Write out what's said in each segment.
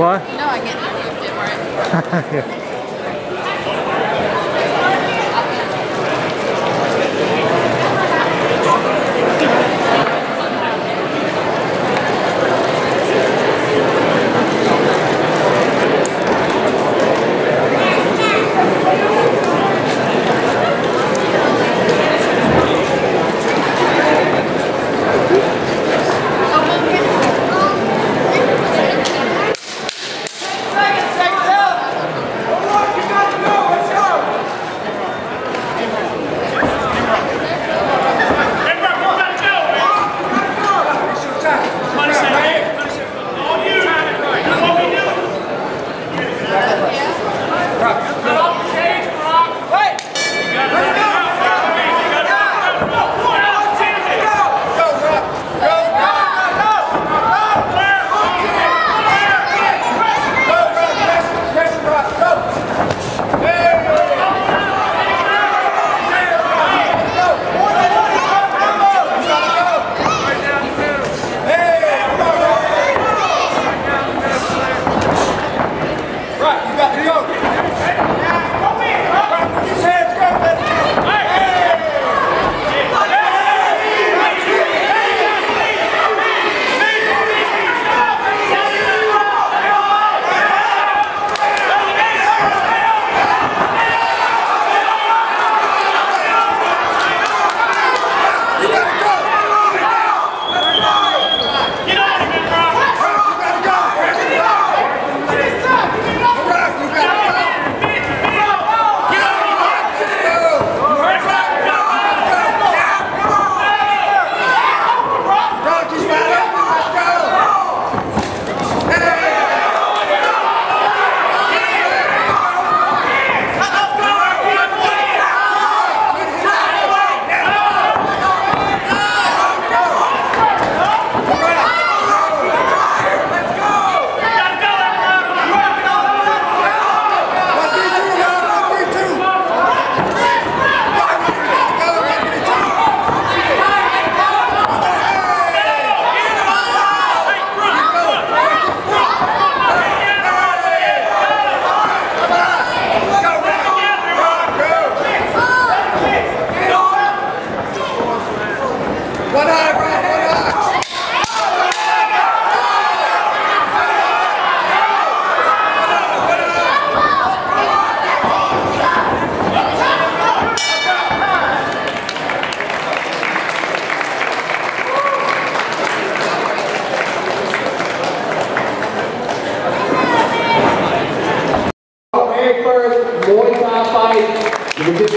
What? No, I get it. yeah.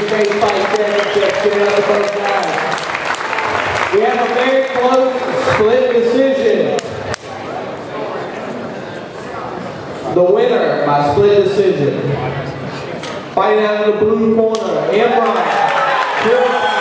Participate Fight Championship, sitting up the first guys. We have a very close split decision. The winner by split decision. Fighting out of the blue corner, Amron.